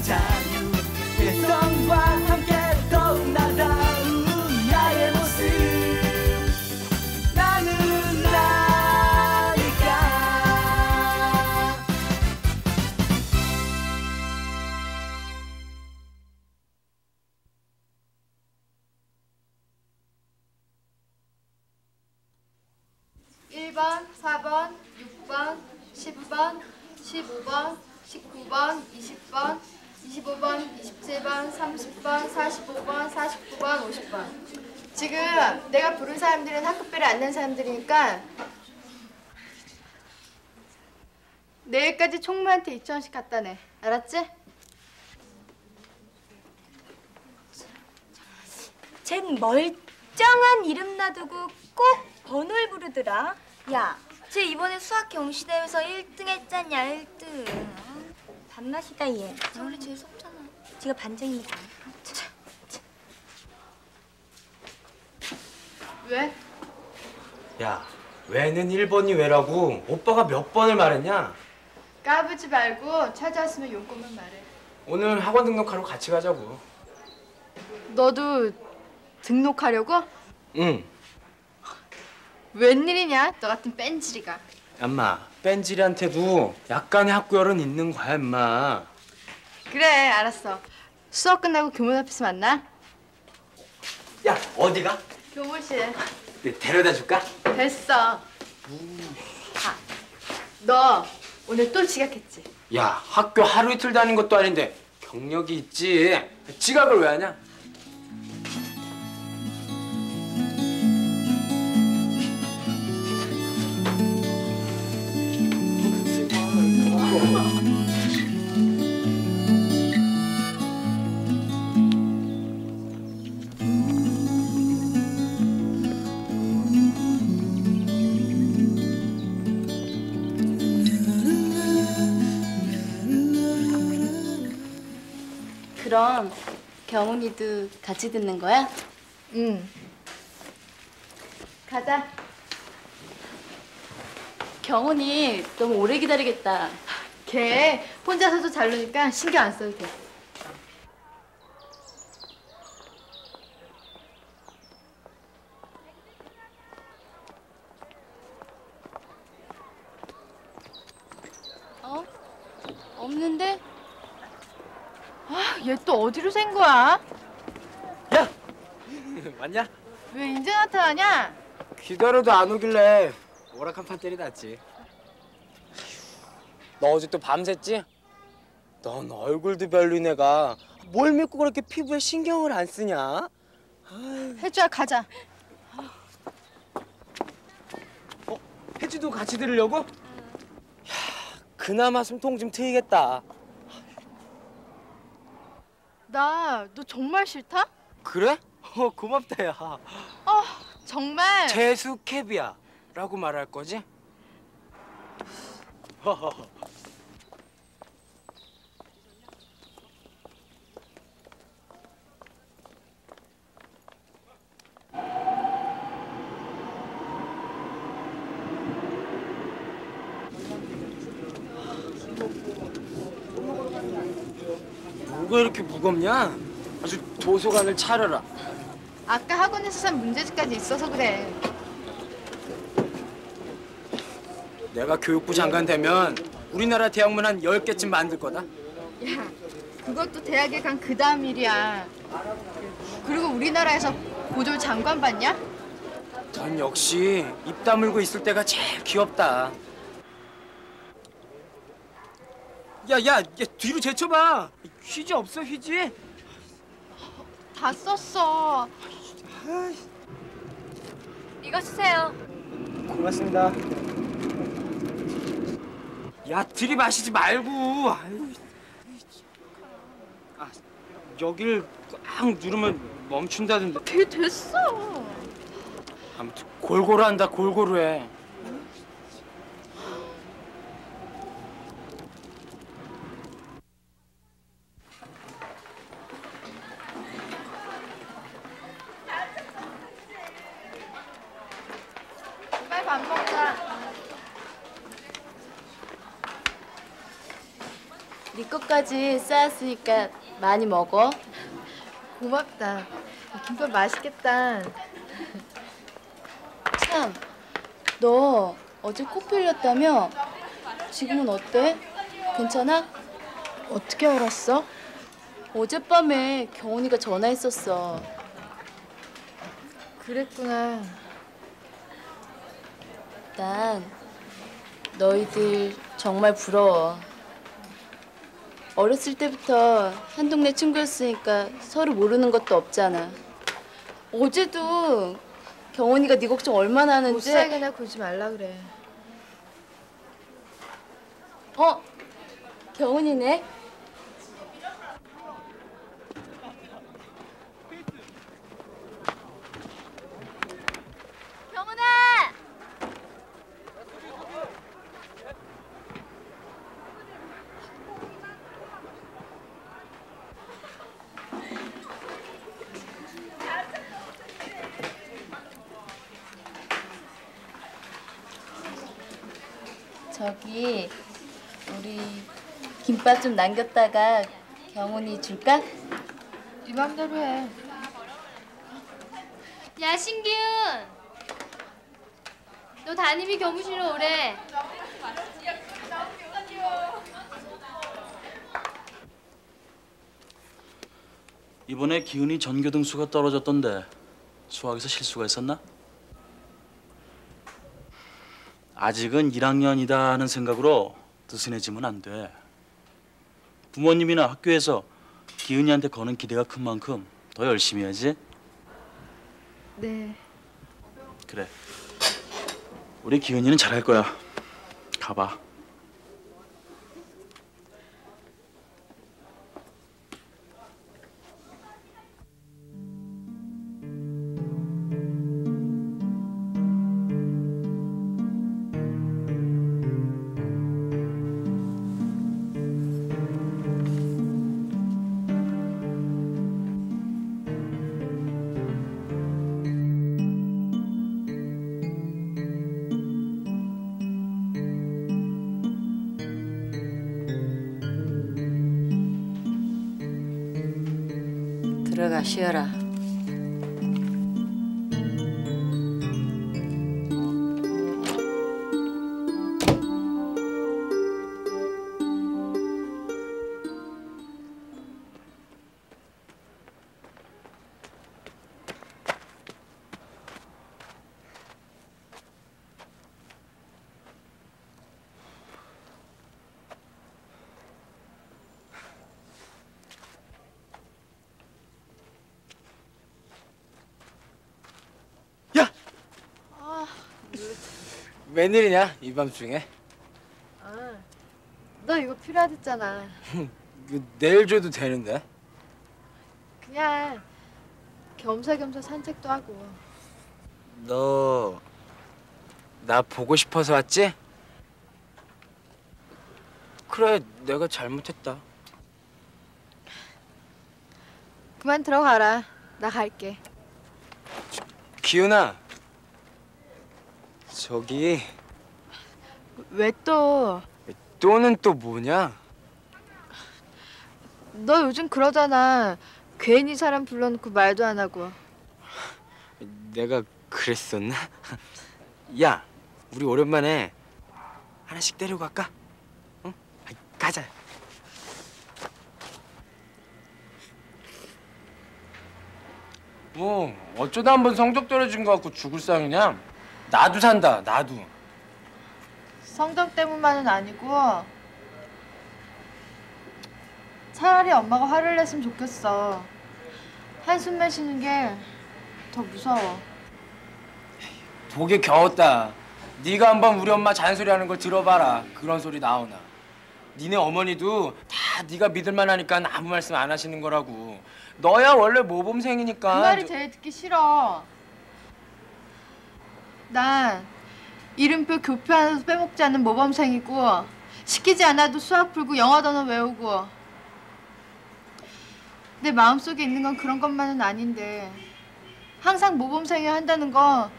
모든 낸 사람들이니까 내일까지 총무한테 2천 원씩 갖다 내. 알았지? 쟨 멀쩡한 이름 놔두고 꼭 번호를 부르더라. 야, 쟤 이번에 수학 경시대회에서 1등 했잖냐, 1등. 밤낮이다, 얘. 쟤 원래 제일 속잖아. 지가 반장이니까. 왜? 야, 왜는 1번이 왜라고 오빠가 몇 번을 말했냐? 까부지 말고 찾아왔으면 용건만 말해. 오늘 학원 등록하러 같이 가자고. 너도 등록하려고? 응. 웬일이냐? 너 같은 뺀질이가. 엄마, 뺀질이한테도 약간의 학구열은 있는 거야, 엄마. 그래, 알았어. 수업 끝나고 교문 앞에서 만나. 야, 어디가? 교무실. 네, 데려다 줄까? 됐어. 가. 너 오늘 또 지각했지? 야, 학교 하루 이틀 다닌 것도 아닌데 경력이 있지. 지각을 왜 하냐? 경훈이도 같이 듣는 거야? 응. 가자. 경훈이 너무 오래 기다리겠다. 걔 혼자서도 잘 노니까 신경 안 써도 돼. 어? 없는데? 아, 얘 또 어디로 샌 거야? 야! 맞냐? 왜 이제 나타나냐? 기다려도 안 오길래 오락 한 판 때리다 왔지. 너 어제 또 밤샜지? 넌 얼굴도 별로인 애가 뭘 믿고 그렇게 피부에 신경을 안 쓰냐? 혜주야 가자. 혜지도 같이 들으려고? 야, 그나마 숨통 좀 트이겠다. 나 너 정말 싫다? 그래? 어, 고맙다, 야. 어 정말. 재수 캡이야. 라고 말할 거지? 뭐가 이렇게 무겁냐? 아주 도서관을 차려라. 아까 학원에서 산 문제집까지 있어서 그래. 내가 교육부 장관 되면 우리나라 대학문 한 10개쯤 만들 거다. 야, 그것도 대학에 간 그 다음 일이야. 그리고 우리나라에서 고졸 장관 받냐? 전 역시 입 다물고 있을 때가 제일 귀엽다. 야, 야, 야 뒤로 제쳐봐. 휴지 없어, 휴지? 다 썼어. 이거 쓰세요. 고맙습니다. 야, 들이마시지 말고. 아유. 아, 여길 꽉 누르면 멈춘다던데. 걔 됐어. 아무튼 골고루 한다, 골고루 해. 것까지 쌓았으니까 많이 먹어. 고맙다. 김밥 맛있겠다. 참, 너 어제 코피 흘렸다며? 지금은 어때? 괜찮아? 어떻게 알았어? 어젯밤에 경훈이가 전화했었어. 그랬구나. 난 너희들 정말 부러워. 어렸을 때부터 한 동네 친구였으니까 서로 모르는 것도 없잖아. 어제도 경훈이가 네 걱정 얼마나 하는지 못 살게나 굴지 말라 그래. 어? 경훈이네? 경훈아! 저기 우리 김밥 좀 남겼다가 경훈이 줄까? 네 맘대로 해. 야 신기훈 너 담임이 교무실로 오래 이번에 기훈이 전교 등수가 떨어졌던데 수학에서 실수가 있었나? 아직은 1학년이다 하는 생각으로 느슨해지면 안 돼. 부모님이나 학교에서 기훈이한테 거는 기대가 큰 만큼 더 열심히 해야지. 네. 그래. 우리 기훈이는 잘할 거야. 가봐. 웬일이냐 이 밤중에? 아, 너 이거 필요하댔잖아. 이거 내일 줘도 되는데? 그냥 겸사겸사 산책도 하고. 너 나 보고 싶어서 왔지? 그래 내가 잘못했다 그만 들어가라. 나 갈게. 기훈아 저기 왜 또? 또는 또 뭐냐? 너 요즘 그러잖아. 괜히 사람 불러놓고 말도 안 하고. 내가 그랬었나? 야 우리 오랜만에 하나씩 때리고 갈까? 응? 아이, 가자 뭐 어쩌다 한 번 성적 떨어진 거 갖고 죽을 상이냐? 나도 산다 나도 성적 때문만은 아니고 차라리 엄마가 화를 냈으면 좋겠어. 한숨만 쉬는 게 더 무서워. 독에 겨웠다 네가 한번 우리 엄마 잔소리하는 걸 들어봐라 그런 소리 나오나 니네 어머니도 다 네가 믿을만 하니까 아무 말씀 안 하시는 거라고 너야 원래 모범생이니까 그 말이 저- 제일 듣기 싫어. 난 이름표 교표 하나도 빼먹지 않는 모범생이고 시키지 않아도 수학 풀고 영어 단어 외우고 내 마음속에 있는 건 그런 것만은 아닌데 항상 모범생이 한다는 거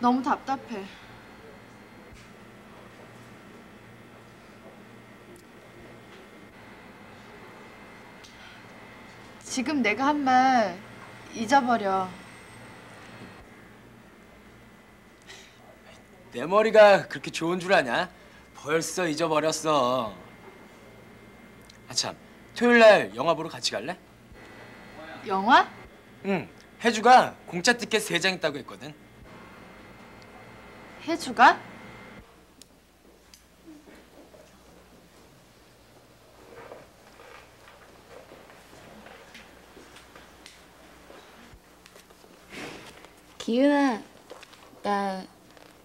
너무 답답해. 지금 내가 한 말 잊어버려. 내 머리가 그렇게 좋은 줄 아냐? 벌써 잊어버렸어. 아참, 토요일 날 영화 보러 같이 갈래? 영화? 응. 혜주가 공짜 티켓 세 장 있다고 했거든. 혜주가? 기은아, 나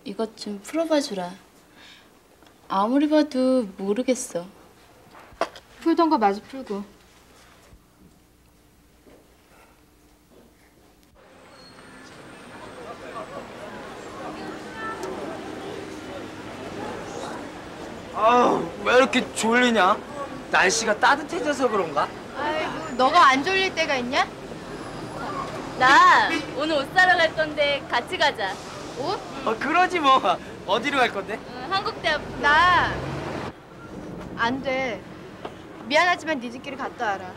이것 좀 풀어봐 주라. 아무리 봐도 모르겠어. 풀던 거 마저 풀고. 아우, 왜 이렇게 졸리냐? 날씨가 따뜻해져서 그런가? 아이고, 너가 안 졸릴 때가 있냐? 나 오늘 옷 사러 갈 건데 같이 가자. 옷? 어, 그러지 뭐. 어디로 갈 건데? 응, 한국대 앞. 나. 안 돼. 미안하지만 니들끼리 갔다 와라.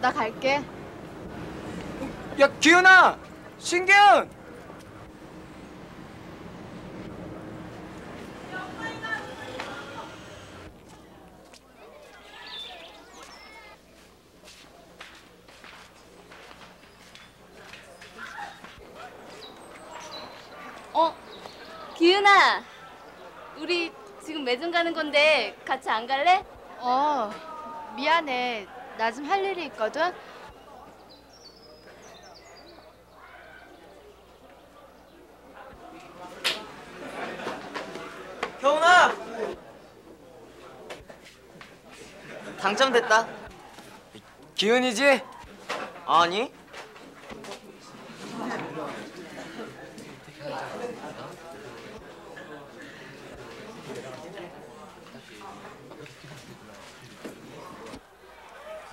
나 갈게. 야, 기훈아! 신기훈! 어, 기은아, 우리 지금 매점 가는 건데 같이 안 갈래? 어, 미안해. 나 좀 할 일이 있거든. 경훈아! 당첨됐다. 기훈이지? 아니?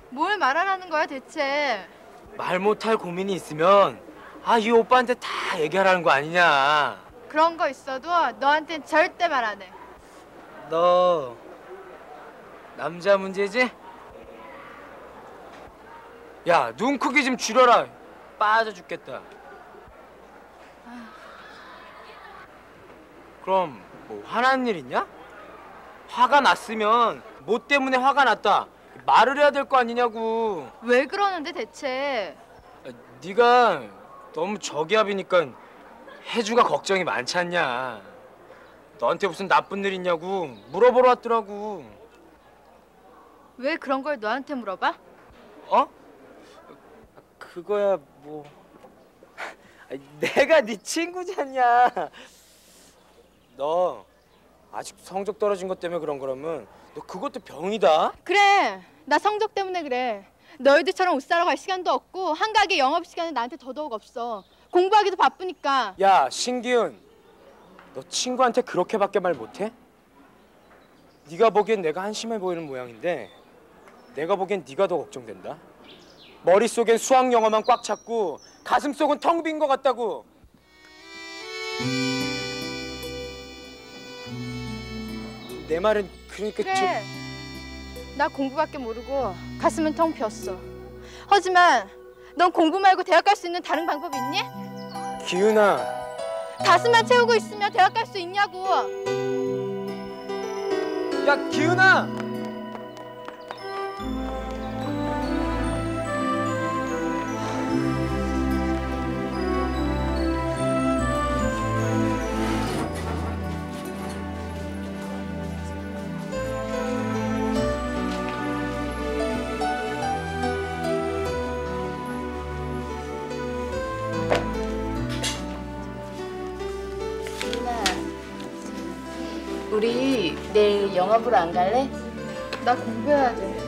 뭘 말하라는 거야 대체? 말 못할 고민이 있으면 아, 이 오빠한테 다 얘기하라는 거 아니냐. 그런 거 있어도 너한텐 절대 말 안 해. 너 남자 문제지? 야, 눈 크기 좀 줄여라. 빠져 죽겠다. 그럼 뭐 화난 일 있냐? 화가 났으면 뭐 때문에 화가 났다. 말을 해야 될 거 아니냐고. 왜 그러는데 대체? 아, 네가 너무 저기압이니까 혜주가 걱정이 많지 않냐. 너한테 무슨 나쁜 일 있냐고 물어보러 왔더라고. 왜 그런 걸 너한테 물어봐? 어? 그거야 뭐 내가 네 친구잖냐 너 아직 성적 떨어진 것 때문에 그런 거라면 너 그것도 병이다 그래, 나 성적 때문에 그래. 너희들처럼 옷 사러 갈 시간도 없고 한가게 영업 시간은 나한테 더더욱 없어. 공부하기도 바쁘니까. 야 신기훈 너 친구한테 그렇게밖에 말 못해? 네가 보기엔 내가 한심해 보이는 모양인데 내가 보기엔 네가 더 걱정된다 머릿속엔 수학 영어만 꽉 찼고 가슴속은 텅 빈 것 같다고 내 말은 그러니까 저... 그래. 나 공부밖에 모르고 가슴은 텅 비었어. 하지만 넌 공부 말고 대학 갈 수 있는 다른 방법 있니? 기훈아 가슴만 채우고 있으면 대학 갈 수 있냐고. 야 기훈아 보러 안 갈래? 나 공부해야 돼.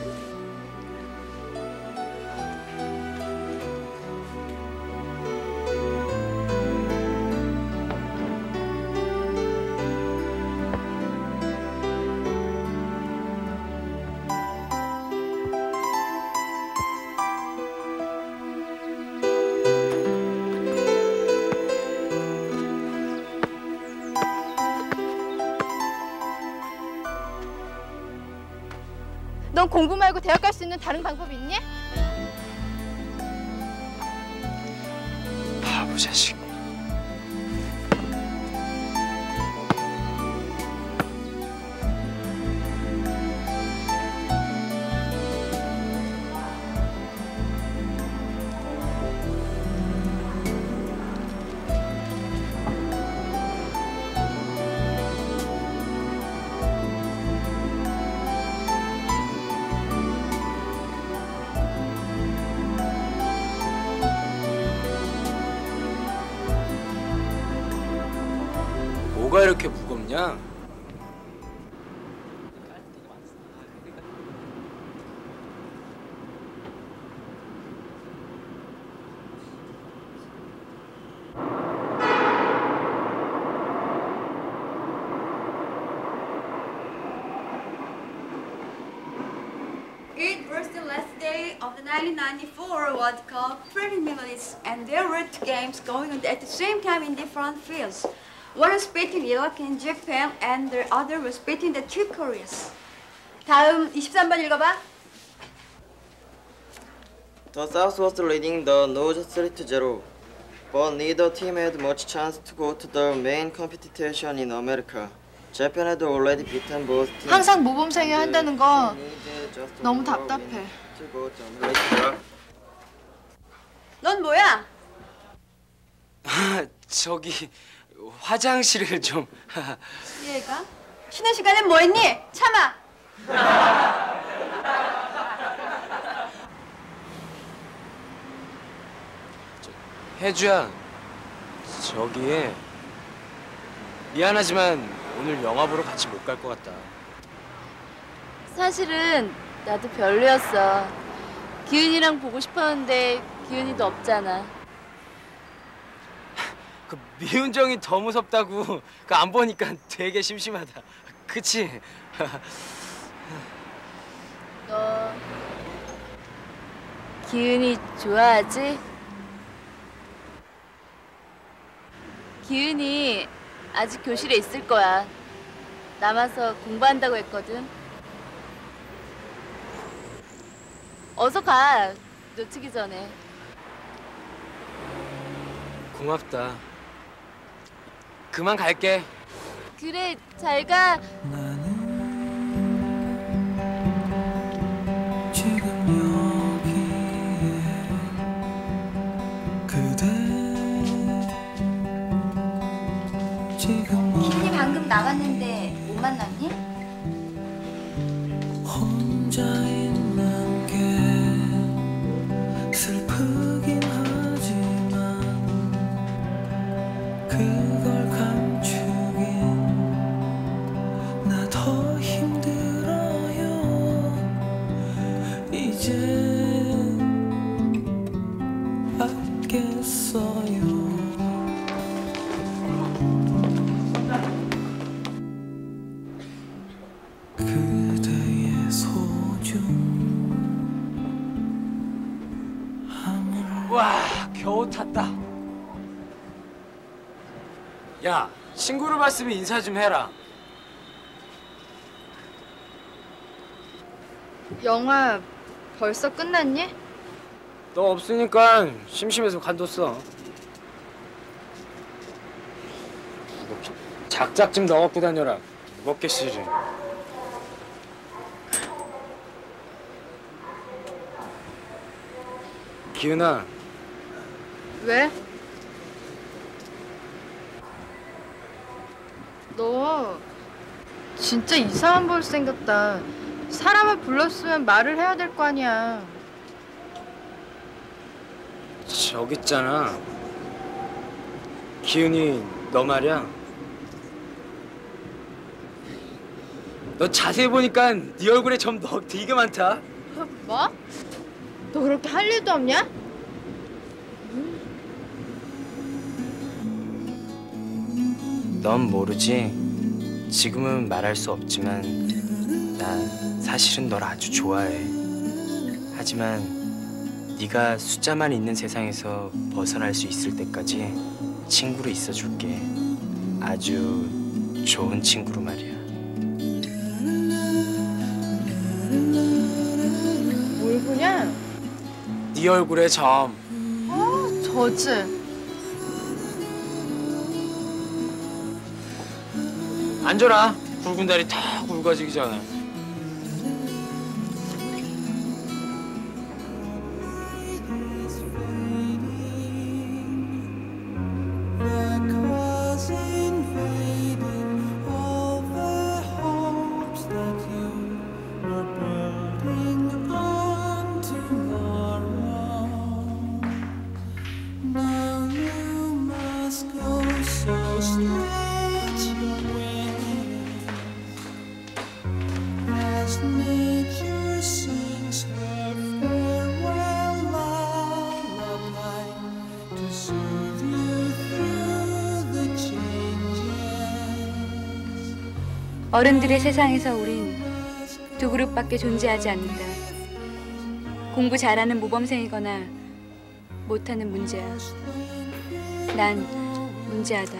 그럼 공부 말고 대학 갈 수 있는 다른 방법이 있니? 바보 자식. 1994 World Cup preliminaries, and there were two games going on at the same time in different fields. One was between Iraq and Japan, and the other was between the two Koreas. 다음 23번 읽어봐. The South was leading the North 3-0, but neither team had much chance to go to the main competition in America. Japan had already beaten both teams. 항상 모범생이 한다는 거 Needed just 너무 one more 답답해. 넌 뭐야? 아, 저기 화장실을 좀. 얘가? 쉬는 시간엔 뭐 했니? 참아. 혜주야, 저기 미안하지만 오늘 영화 보러 같이 못 갈 것 같다. 사실은 나도 별로였어. 기은이랑 보고 싶었는데 기은이도 없잖아. 그 미운 정이 더 무섭다고. 그 안 보니까 되게 심심하다. 그치? 너 기은이 좋아하지? 기은이 아직 교실에 있을 거야. 남아서 공부한다고 했거든. 어서 가. 놓치기 전에. 고맙다. 그만 갈게. 그래, 잘 가. 봤으면 인사 좀 해라. 영화 벌써 끝났니? 너 없으니까 심심해서 간뒀어. 너 작작 좀 넣어갖고 다녀라. 무겁게 쓰지. 기은아, 왜? 너 진짜 이상한 벌 생겼다. 사람을 불렀으면 말을 해야 될 거 아니야. 저기 있잖아. 기은이 너 말이야. 너 자세히 보니까 네 얼굴에 점 너 되게 많다. 뭐? 너 그렇게 할 일도 없냐? 넌 모르지. 지금은 말할 수 없지만 나 사실은 널 아주 좋아해. 하지만 네가 숫자만 있는 세상에서 벗어날 수 있을 때까지 친구로 있어줄게. 아주 좋은 친구로 말이야. 뭘 보냐? 네 얼굴에 점. 저지. 앉아라. 굵은 다리 탁 굵어지기 전에. 어른들의 세상에서 우린 두 그룹밖에 존재하지 않는다. 공부 잘하는 모범생이거나 못하는 문제야. 난 문제하다.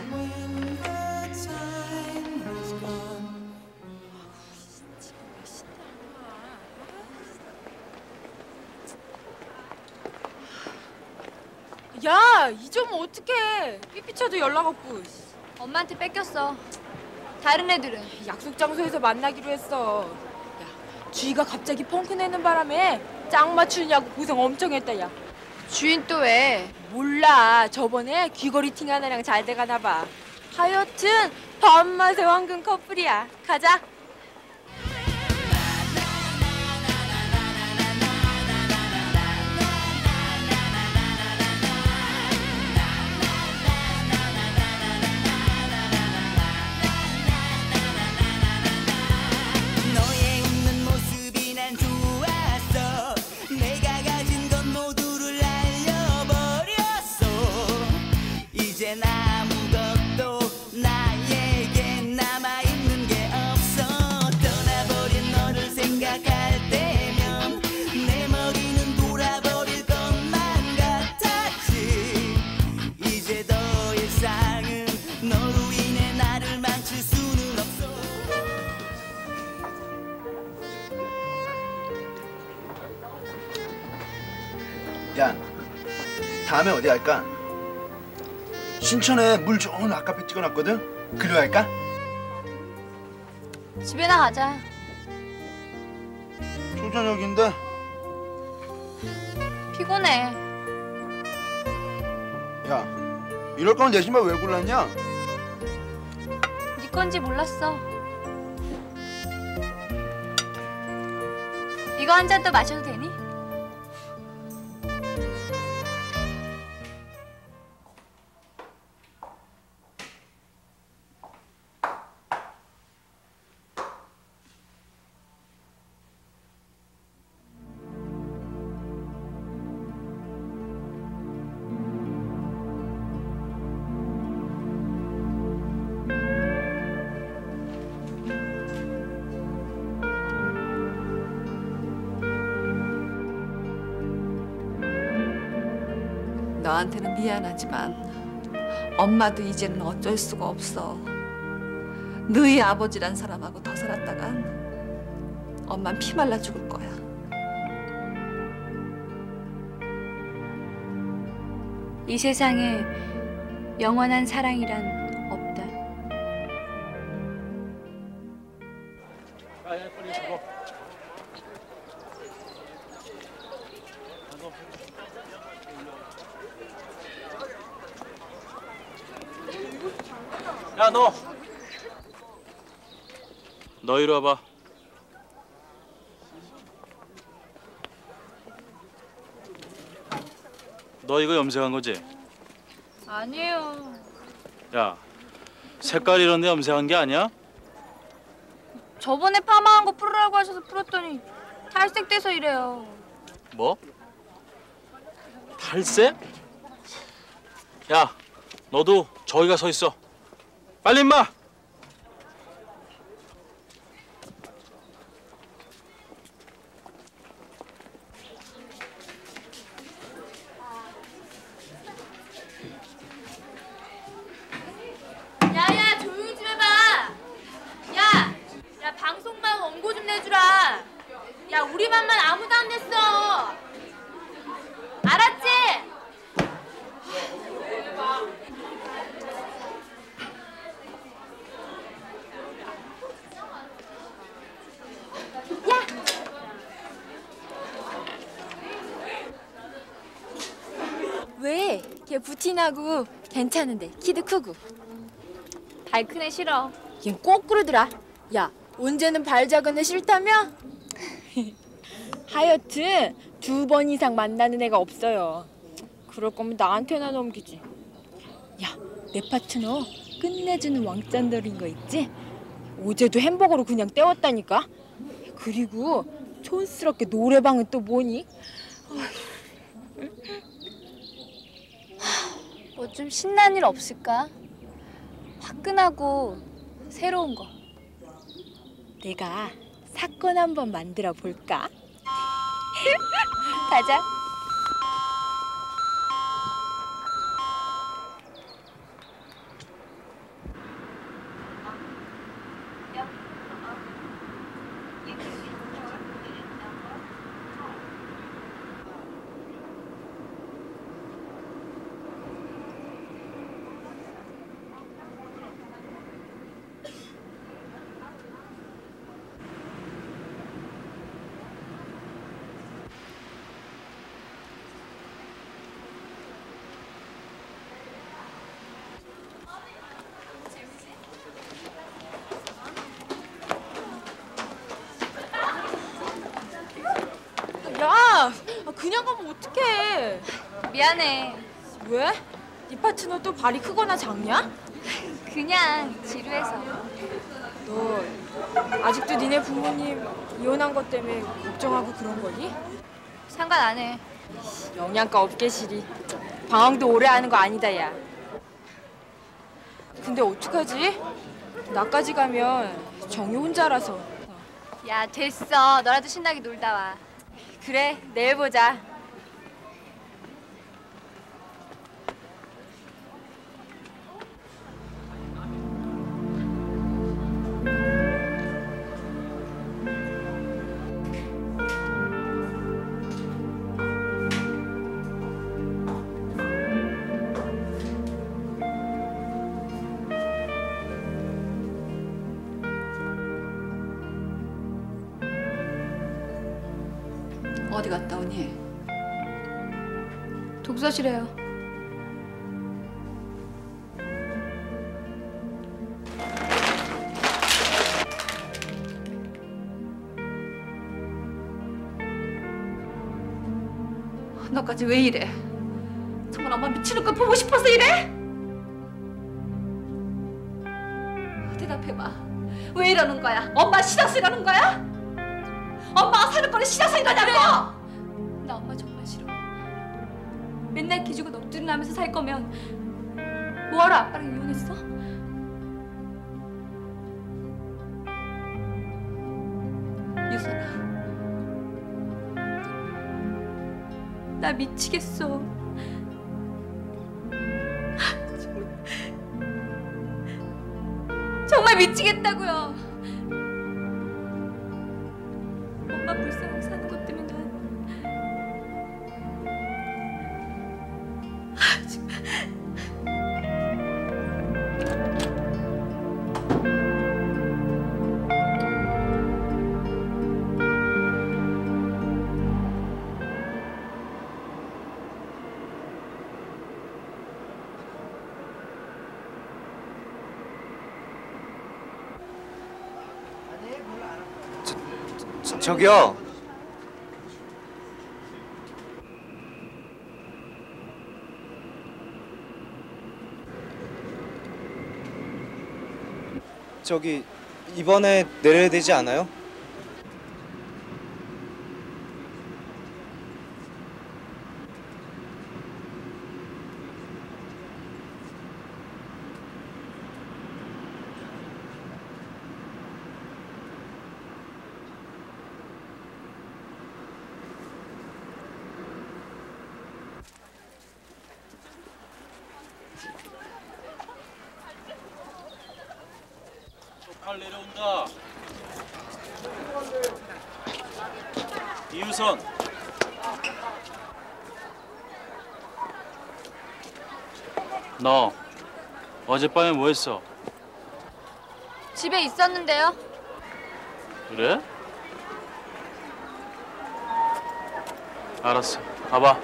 야, 이점은 어떡해. 삐삐쳐도 연락 없고. 엄마한테 뺏겼어. 다른 애들은 약속 장소에서 만나기로 했어. 야, 주희가 갑자기 펑크 내는 바람에 짝 맞추느냐고 고생 엄청 했다, 야. 주인 또 왜? 몰라. 저번에 귀걸이 팅 하나랑 잘 돼가나 봐. 하여튼 밥맛의 황금 커플이야. 가자. 어디 갈까? 신천에 물 좋은 아카페 찍어놨거든. 그리 갈까? 집에나 가자. 초저녁인데 피곤해. 야, 이럴 거면 내 신발 왜 골랐냐? 네 건지 몰랐어. 이거 한 잔 더 마셔도 되니? 미안하지만 엄마도 이제는 어쩔 수가 없어. 너희 아버지란 사람하고 더 살았다간 엄만 피말라 죽을 거야. 이 세상에 영원한 사랑이란 너 이거 염색한 거지? 아니에요. 야, 색깔 이런 데 염색한 게 아니야? 저번에 파마한 거 풀으라고 하셔서 풀었더니 탈색돼서 이래요. 뭐? 탈색? 야, 너도 저기 가 서 있어. 빨리 임마. 야야 조용히 좀 해봐. 야, 야 방송만 원고 좀 내주라. 야 우리 반만 아무도 안 냈어. 알았지? 부티나고 괜찮은데 키도 크고. 발큰 애 싫어. 얜꼭 그러더라. 야 언제는 발 작은 애 싫다며? 하여튼 두 번 이상 만나는 애가 없어요. 그럴 거면 나한테나 넘기지. 야, 내 파트너 끝내주는 왕짠돌인 거 있지? 어제도 햄버거로 그냥 때웠다니까. 그리고 촌스럽게 노래방은 또 뭐니? 좀 신난 일 없을까? 화끈하고 새로운 거. 내가 사건 한번 만들어 볼까? 가자. 야, 그냥 가면 어떡해? 미안해. 왜? 네 파트너 또 발이 크거나 작냐? 그냥 지루해서. 너 아직도 니네 부모님 이혼한 것 때문에 걱정하고 그런 거니? 상관 안 해. 영양가 없게시리. 방황도 오래 하는 거 아니다, 야. 근데 어떡하지? 나까지 가면 정이 혼자라서. 야 됐어. 너라도 신나게 놀다 와. 그래, 내일 보자. 어디 갔다 오니? 독서실에요. 너까지 왜 이래? 정말 엄마 미치는 걸 보고 싶어서 이래? 대답해봐. 왜 이러는 거야? 엄마 이러는 거야? 사는 거를 싫어서 이러냐고! 나 엄마 정말 싫어. 맨날 기죽어 넋두리나면서 살 거면 뭐하러 아빠랑 이혼했어? 유선아, 나 미치겠어. 정말 미치겠다고요. 저, 저기요. 저기 이번에 내려야 되지 않아요? 팔 내려온다. 이우선. 너 어젯밤에 뭐 했어? 집에 있었는데요. 그래? 알았어. 가봐.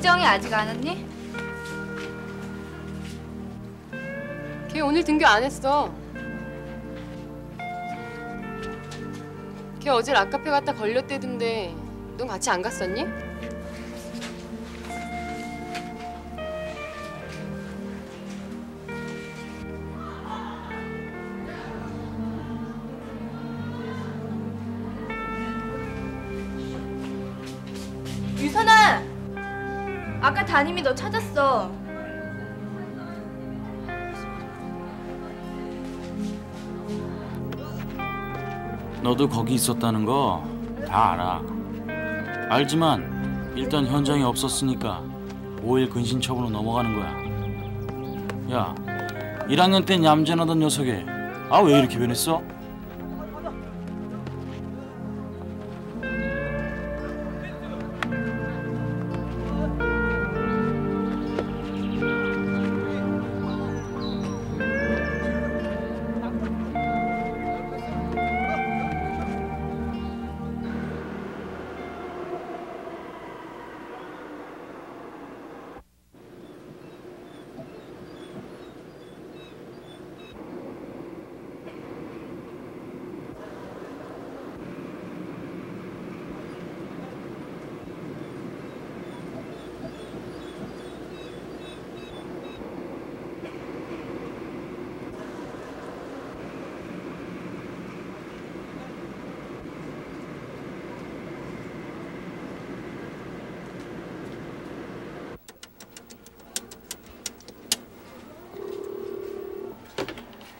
미정이 아직 안 왔니? 걔 오늘 등교 안 했어. 걔 어제 락카페 갔다 걸렸대던데 넌 같이 안 갔었니? 담임이 너 찾았어. 너도 거기 있었다는 거 다 알아. 알지만 일단 현장에 없었으니까 5일 근신 처분으로 넘어가는 거야. 야, 1학년 땐 얌전하던 녀석이 아 왜 이렇게 변했어?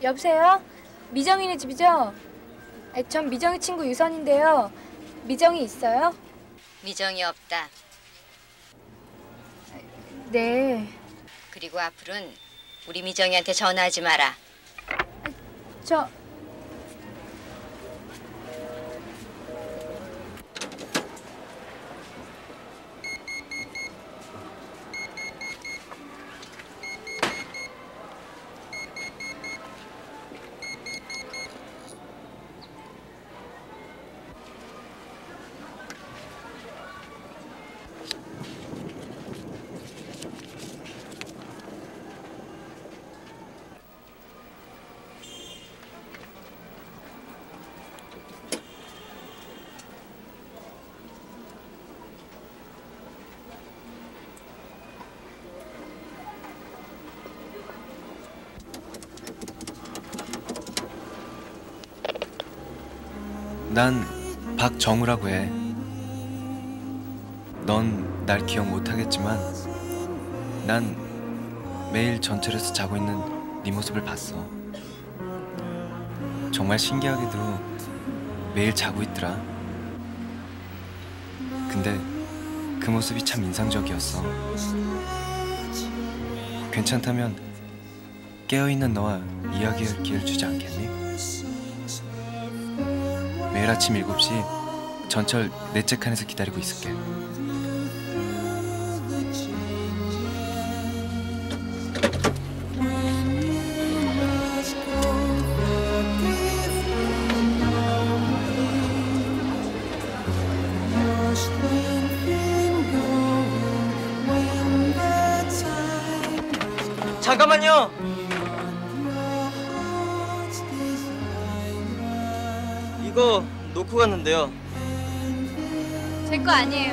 여보세요? 미정이네 집이죠? 아, 전 미정이 친구 유선인데요. 미정이 있어요? 미정이 없다. 네. 그리고 앞으로는 우리 미정이한테 전화하지 마라. 저 박정우라고 해. 넌 날 기억 못하겠지만 난 매일 전철에서 자고 있는 네 모습을 봤어. 정말 신기하게도 매일 자고 있더라. 근데 그 모습이 참 인상적이었어. 괜찮다면 깨어있는 너와 이야기할 기회를 주지 않겠니? 매일 아침 7시 전철 넷째 칸에서 기다리고 있을게. 아니에요.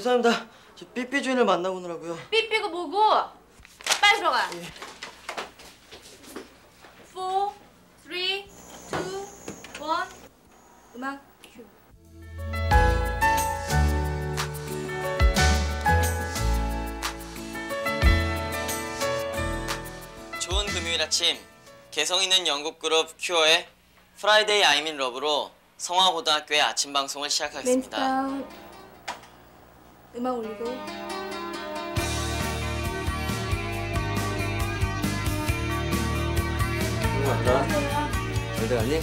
죄송합니다. 저 삐삐 주인을 만나고 오느라고요. 삐삐고 뭐고? 빨리 들어가. 예. 아침 개성 있는 영국 그룹 큐어의 Friday I'm in Love로 성화고등학교의 아침 방송을 시작하겠습니다. 음악 올리고. 왔다. 어디 가니?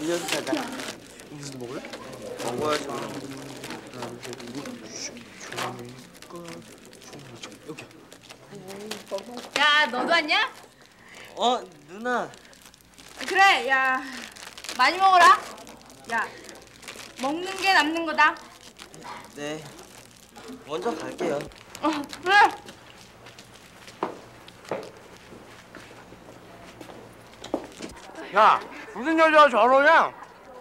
이어서 자자. 무슨 먹을래? 먹어야지. 왔냐? 어 누나. 그래, 야. 많이 먹어라. 야. 먹는 게 남는 거다. 네. 먼저 갈게요. 어, 그래. 야 무슨 여자가 저러냐?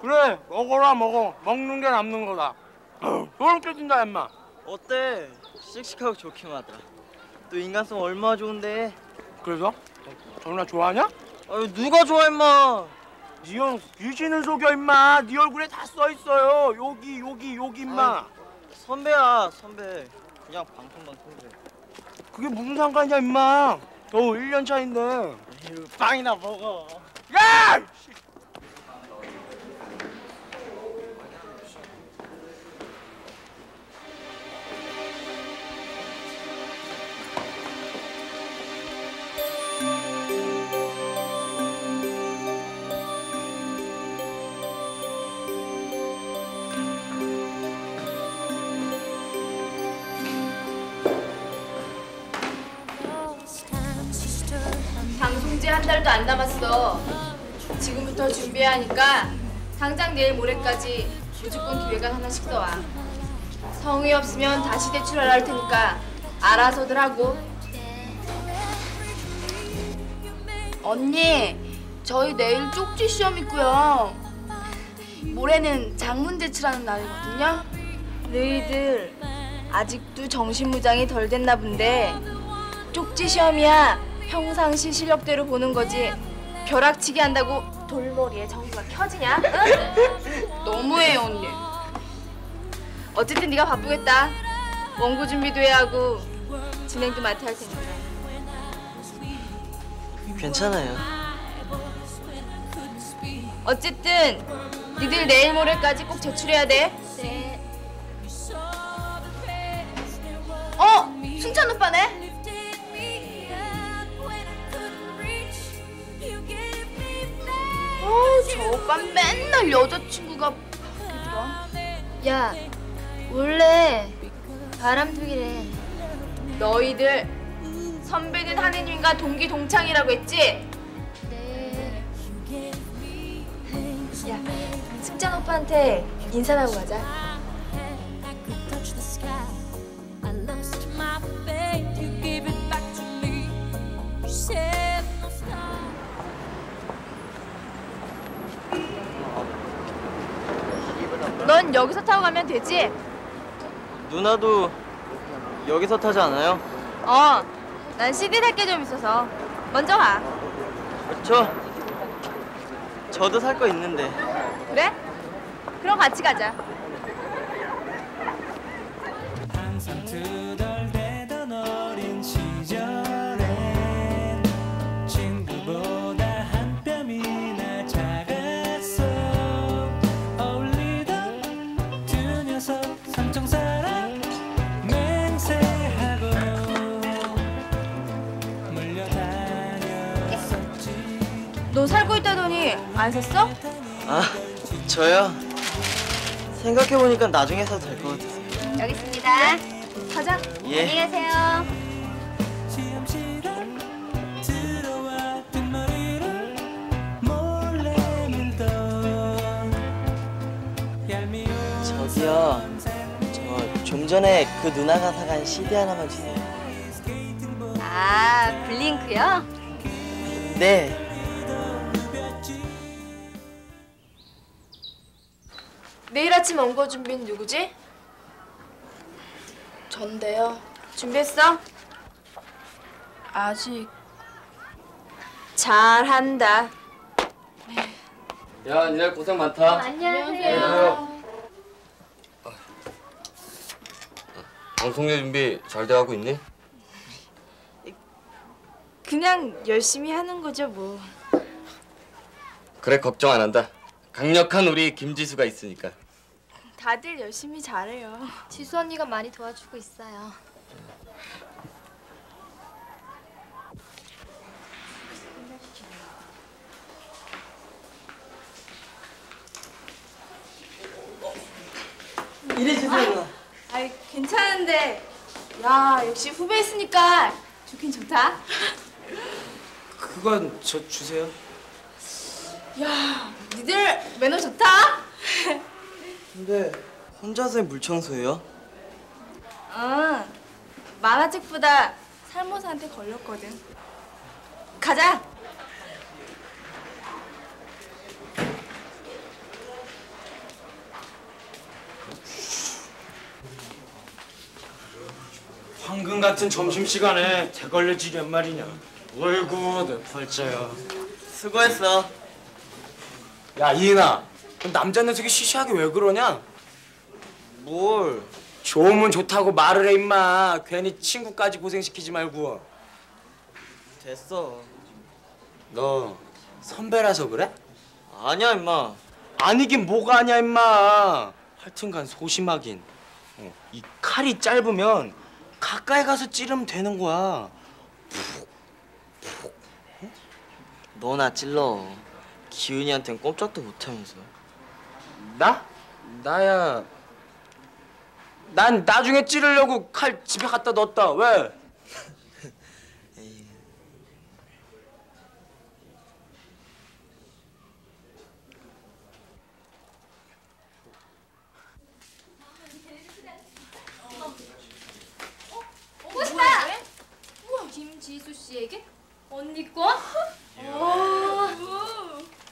그래 먹어라 먹어 먹는 게 남는 거다. 끼친다 임마. 어때? 씩씩하고 좋기만 하더라. 또 인간성 얼마나 좋은데. 그래서? 정나 좋아하냐? 아유 누가 좋아 임마. 니형 귀신을 속여 임마. 네 얼굴에 다 써 있어요. 여기 여기 여기 임마. 선배야 선배. 그냥 방송반 선배. 그게 무슨 상관이야 임마. 너 1년 차인데. 빵이나 먹어. 야! 하니까 당장 내일 모레까지 무조건 기획안 하나씩 써와. 성의 없으면 다시 대출하라 할 테니까 알아서들 하고. 언니, 저희 내일 쪽지 시험 있고요. 모레는 장문 제출하는 날이거든요. 너희들 아직도 정신무장이 덜 됐나 본데 쪽지 시험이야 평상시 실력대로 보는 거지 벼락치기 한다고 돌머리에 전구가 켜지냐? 응? 너무해요, 언니. 어쨌든 네가 바쁘겠다 원고 준비도 해야 하고 진행도 맡아야 할 테니까 괜찮아요. 어쨌든 니들 내일 모레까지 꼭 제출해야 돼 네. 어, 승찬 오빠네. 저 오빠 맨날 여자친구가 바뀌더라. 야 원래 바람둥이래 너희들 선배는 하느님과 동기 동창이라고 했지? 야 승찬 오빠한테 인사하고 가자 넌 여기서 타고 가면 되지? 누나도 여기서 타지 않아요? 어, 난 CD 살게 좀 있어서 먼저 가. 저 저도 살 거 있는데. 그래? 그럼 같이 가자. 안 샀어? 아 저요? 생각해 보니까 나중에 사도 될 것 같아서. 여기 있습니다. 가자. 예. 안녕히 얄미운 저기요. 저 좀 전에 그 누나가 사간 CD 하나만 주세요. 아, 블링크요? 네. 내일 아침 원고 준비는 누구지? 전데요. 준비했어? 아직 잘한다. 야, 니네 고생 많다. 안녕하세요. 방송일 준비 잘 돼가고 있니? 그냥 열심히 하는 거죠 뭐. 그래 걱정 안 한다. 강력한 우리 김지수가 있으니까. 다들 열심히 잘해요. 지수 언니가 많이 도와주고 있어요. 이래 주세요. 아이 괜찮은데. 야 역시 후배 있으니까 좋긴 좋다. 그건 저 주세요. 야 니들 매너 좋다. 근데 혼자서 물 청소해요? 응. 만화책보다 살모사한테 걸렸거든. 가자. 황금 같은 점심 시간에 대걸레질이 웬 말이냐? 어이구 내 팔자야. 수고했어. 야 이인아, 너 남자 녀석이 시시하게 왜 그러냐? 뭘? 좋으면 좋다고 말을 해 임마. 괜히 친구까지 고생시키지 말고. 됐어. 너 선배라서 그래? 아니야 임마. 아니긴 뭐가 아니야 임마. 하여튼간 소심하긴. 어, 이 칼이 짧으면 가까이 가서 찌르면 되는 거야. 너나 찔러. 기훈이한텐 꼼짝도 못하면서. 나? 나야. 난 나중에 찌르려고 칼 집에 갖다 넣었다. 왜? 김지수 씨에게 언니 거? 와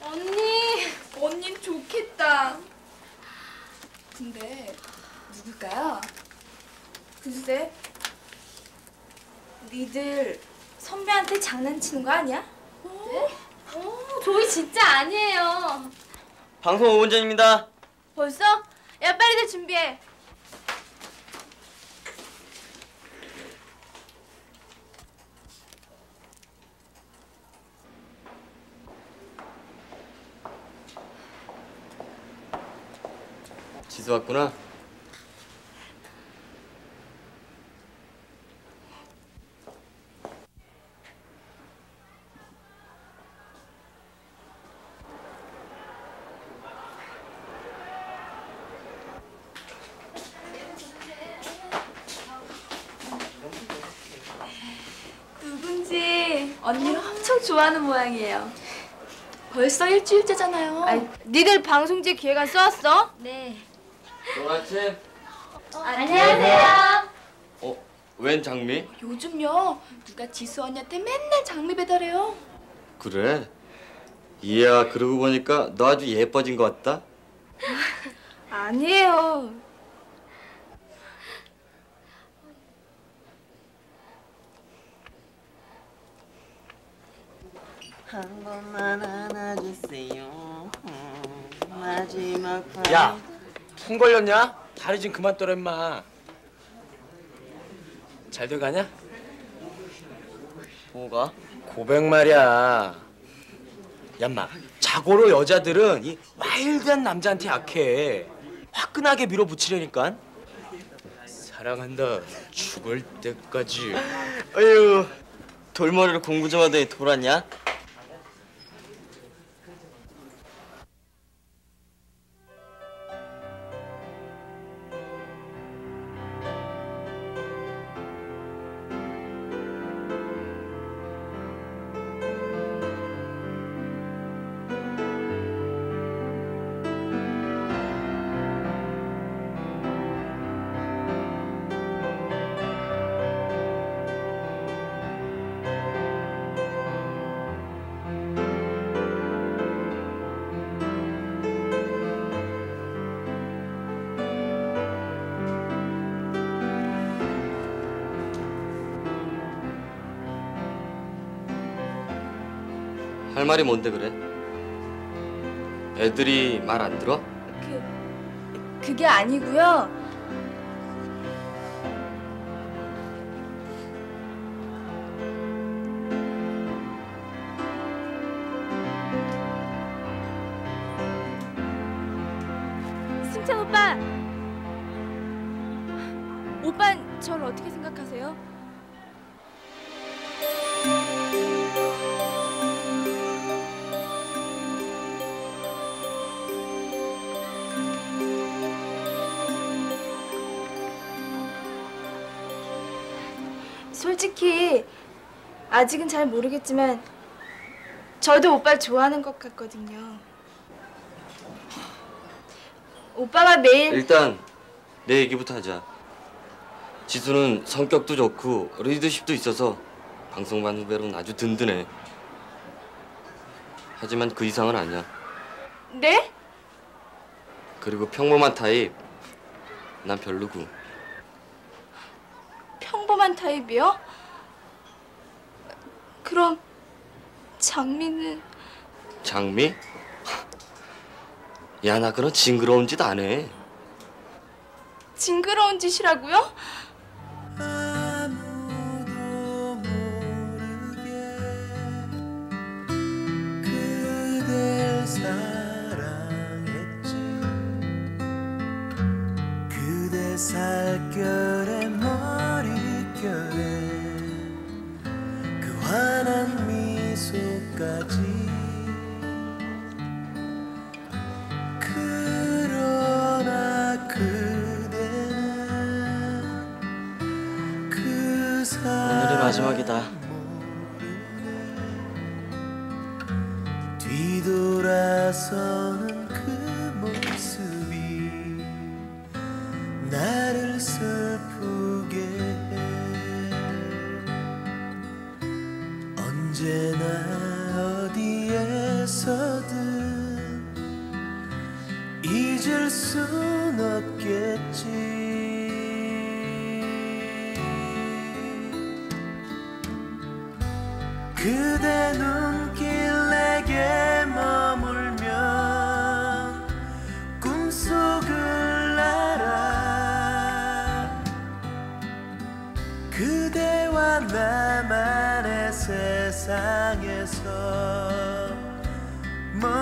언니 언니 좋겠다. 근데 누굴까요? 글쎄 니들 선배한테 장난치는 거 아니야? 네? 어, 저희 진짜 아니에요. 방송 5분 전입니다. 벌써? 야 빨리들 준비해. 지수 왔구나. 누군지 언니를 엄청 좋아하는 모양이에요. 벌써 일주일째잖아요. 아이, 니들 방송제 기획안 써왔어? 네. 좋은 아침. 안녕하세요. 어, 웬 장미? 요즘요 누가 지수 언니한테 맨날 장미 배달해요. 그래. 이야, 그러고 보니까 너 아주 예뻐진 것 같다. 아니에요. 한 번만 안아주세요. 음, 마지막 야, 풍 걸렸냐? 다리 좀 그만 떨어 임마. 잘 돼가냐? 뭐가? 고백 말이야. 얌마, 자고로 여자들은 이 와일드한 남자한테 약해. 화끈하게 밀어붙이려니까. 사랑한다. 죽을 때까지. 어휴, 돌머리로 공부 좀 하더니 돌았냐? 할 말이 뭔데 그래? 애들이 말 안 들어? 그게 아니고요. 솔직히 아직은 잘 모르겠지만 저도 오빠를 좋아하는 것 같거든요. 오빠가 매일 일단 내 얘기부터 하자. 지수는 성격도 좋고 리더십도 있어서 방송반 후배로는 아주 든든해. 하지만 그 이상은 아니야. 네? 그리고 평범한 타입 난 별로고. 평범한 타입이요? 그럼 장미는 장미? 야 나 그런 징그러운 짓 안 해. 징그러운 짓이라고요?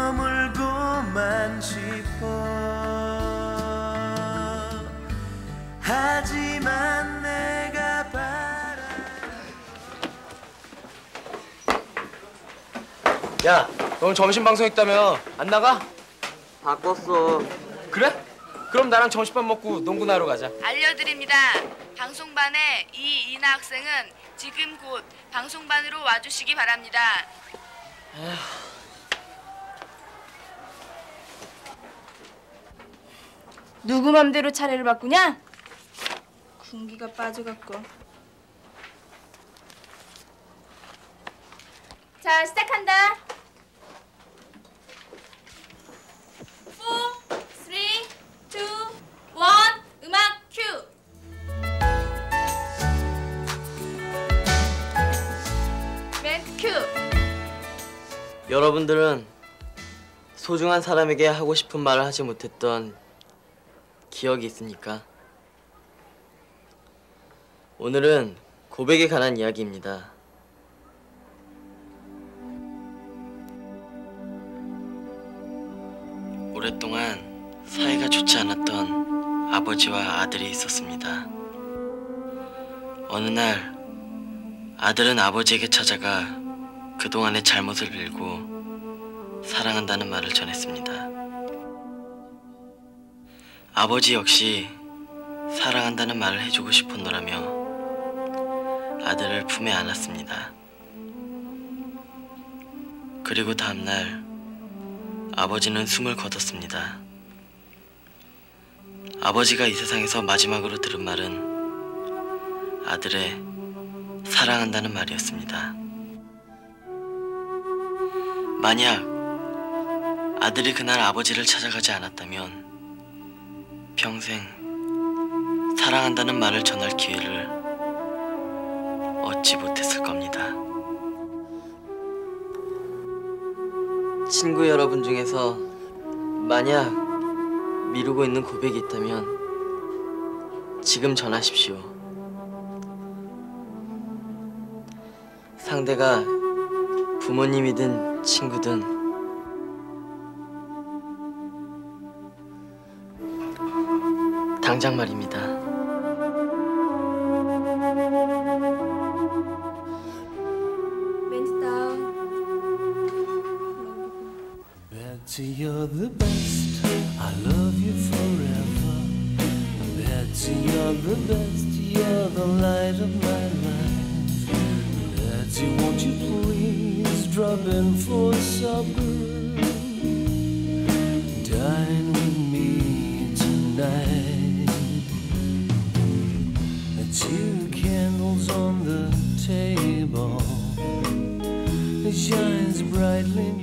머물고만 싶어 하지만 내가 바라 야, 너 오늘 점심 방송 있다며 안 나가? 바꿨어. 그래? 그럼 나랑 점심밥 먹고 농구나 하러 가자. 알려드립니다. 방송반의 이이나 학생은 지금 곧 방송반으로 와주시기 바랍니다. 누구 맘대로 차례를 바꾸냐? 군기가 빠져갖고. 자, 시작한다. 4, 3, 2, 1, 음악 큐! 멘트 큐! 여러분들은 소중한 사람에게 하고 싶은 말을 하지 못했던 기억이 있습니까? 오늘은 고백에 관한 이야기입니다. 오랫동안 사이가 좋지 않았던 아버지와 아들이 있었습니다. 어느 날 아들은 아버지에게 찾아가 그동안의 잘못을 빌고 사랑한다는 말을 전했습니다. 아버지 역시 사랑한다는 말을 해주고 싶었노라며 아들을 품에 안았습니다. 그리고 다음날 아버지는 숨을 거뒀습니다. 아버지가 이 세상에서 마지막으로 들은 말은 아들의 사랑한다는 말이었습니다. 만약 아들이 그날 아버지를 찾아가지 않았다면 평생 사랑한다는 말을 전할 기회를 얻지 못했을 겁니다. 친구 여러분 중에서 만약 미루고 있는 고백이 있다면 지금 전하십시오. 상대가 부모님이든 친구든 당장 말입니다. 멘트 다운. Betsy, you're the best. I love you forever. Betsy, you're the best. You're the light of my life. Betsy, won't you please drop in for supper? On the table. It shines brightly.